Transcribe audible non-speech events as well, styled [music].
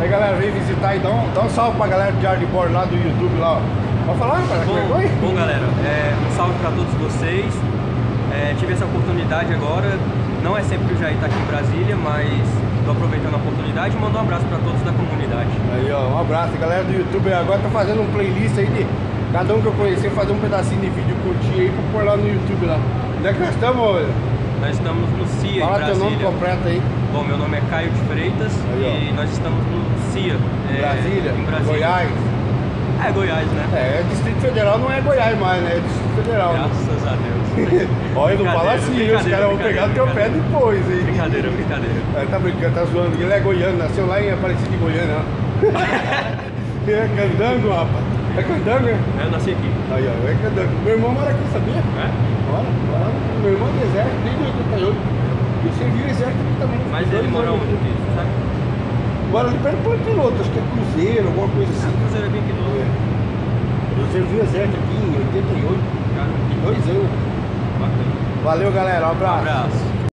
Aí galera, vem visitar aí, dá um, dá um salve pra galera de Hardboard lá do YouTube lá, ó. Pode falar, cara? Bom, é que foi? bom galera, é, um salve para todos vocês. É, tive essa oportunidade agora, não é sempre que o Jair está aqui em Brasília, mas estou aproveitando a oportunidade e mando um abraço para todos da comunidade. Aí, ó, um abraço, galera do YouTube. Agora tá fazendo um playlist aí de cada um que eu conhecer, fazer um pedacinho de vídeo curtir aí pra pôr lá no YouTube lá. Onde é que nós estamos? ô? Nós estamos no CIA, Fala em teu nome Brasília. completo aí. Bom, meu nome é Caio de Freitas Aí, e nós estamos no CIA. é, Brasília, em Brasília. Goiás. É, Goiás, né? É, Distrito Federal não é Goiás mais, né? É Distrito Federal. né? Graças a Deus. [laughs] Olha, não fala assim, os caras vão pegar teu pé depois, hein? Brincadeira, brincadeira. É, tá brincando, tá zoando. Ele é goiano, nasceu lá em Aparecida de Goiânia, ó. [laughs] [laughs] é candango, rapaz. É candango, é? Eu nasci aqui. Aí, ó, é candango. Meu irmão mora aqui, sabia? É? Mora, mora. Meu irmão é do exército desde 88. E o exército aqui também. Mas ele mora anos. onde aqui, sabe? Mora ali perto do Piloto, acho que é Cruzeiro, alguma coisa assim. Cruzeiro é bem do É. Eu servi o exército aqui em 88, Cara, dois anos. bacana. Valeu, galera. Um Um abraço. abraço.